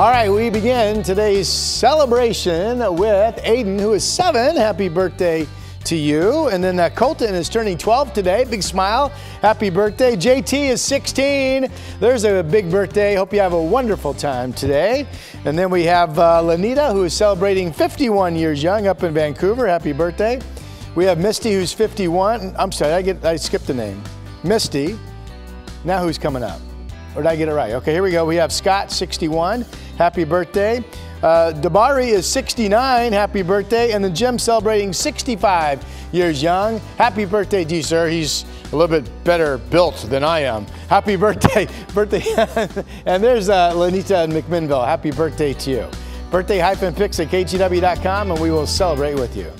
All right, we begin today's celebration with Aiden, who is seven. Happy birthday to you. And then uh, Colton is turning 12 today. Big smile. Happy birthday. JT is 16. There's a big birthday. Hope you have a wonderful time today. And then we have uh, Lanita, who is celebrating 51 years young up in Vancouver. Happy birthday. We have Misty, who's 51. I'm sorry, I, get, I skipped the name. Misty. Now who's coming up? Or did I get it right? Okay, here we go. We have Scott, 61. Happy birthday. Uh, Dabari is 69. Happy birthday. And the Jim celebrating 65 years young. Happy birthday to sir. He's a little bit better built than I am. Happy birthday. birthday. and there's uh, Lanita in McMinnville. Happy birthday to you. Birthday-pics at kgw.com and we will celebrate with you.